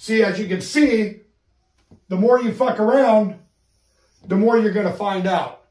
See, as you can see, the more you fuck around, the more you're going to find out.